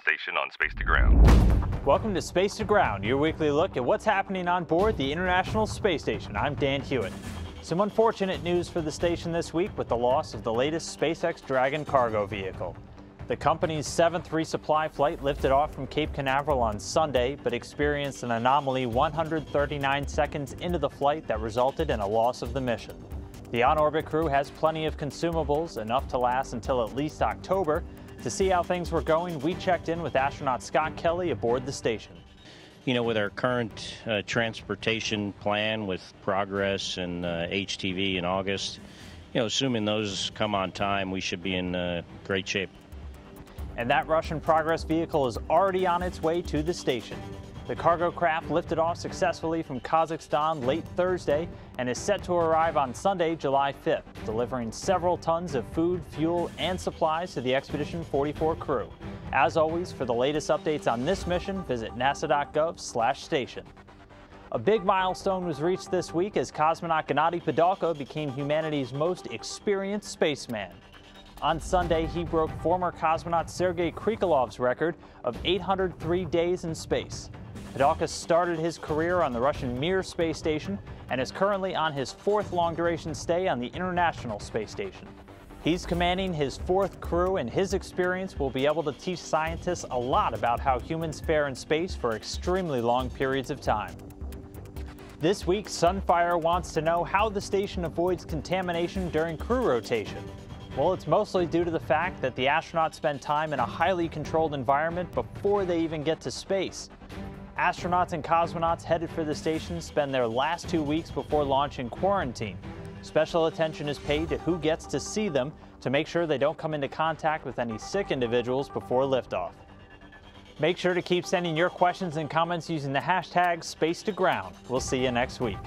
Station on Space to Ground. Welcome to Space to Ground, your weekly look at what's happening on board the International Space Station. I'm Dan Huot. Some unfortunate news for the station this week with the loss of the latest SpaceX Dragon cargo vehicle. The company's seventh resupply flight lifted off from Cape Canaveral on Sunday, but experienced an anomaly 139 seconds into the flight that resulted in a loss of the mission. The on-orbit crew has plenty of consumables, enough to last until at least October. To see how things were going, we checked in with astronaut Scott Kelly aboard the station. You know, with our current uh, transportation plan with Progress and uh, HTV in August, you know, assuming those come on time, we should be in uh, great shape. And that Russian Progress vehicle is already on its way to the station. The cargo craft lifted off successfully from Kazakhstan late Thursday and is set to arrive on Sunday, July 5th, delivering several tons of food, fuel, and supplies to the Expedition 44 crew. As always, for the latest updates on this mission, visit nasa.gov/station. A big milestone was reached this week as cosmonaut Gennady Padalka became humanity's most experienced spaceman. On Sunday, he broke former cosmonaut Sergei Krikalev's record of 803 days in space. Padalka started his career on the Russian Mir space station and is currently on his fourth long-duration stay on the International Space Station. He's commanding his fourth crew and his experience will be able to teach scientists a lot about how humans fare in space for extremely long periods of time. This week, Sunfire wants to know how the station avoids contamination during crew rotation. Well, it's mostly due to the fact that the astronauts spend time in a highly controlled environment before they even get to space. Astronauts and cosmonauts headed for the station spend their last two weeks before launch in quarantine. Special attention is paid to who gets to see them to make sure they don't come into contact with any sick individuals before liftoff. Make sure to keep sending your questions and comments using the hashtag SpaceToGround. We'll see you next week.